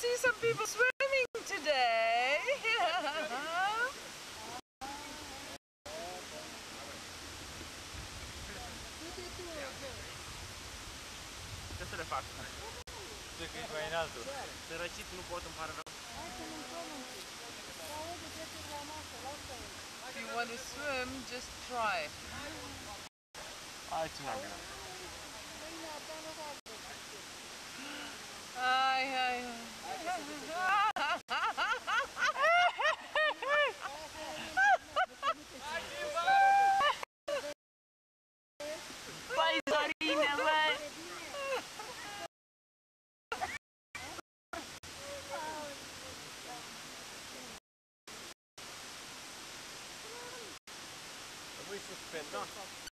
see some people swimming today. Ce să le fac? Ce că ești mai înaltul. Sunt răcit, nu pot, îmi if you want to swim, just try. Hai ce n-am gândit. 点喂。Wait, suspend, huh?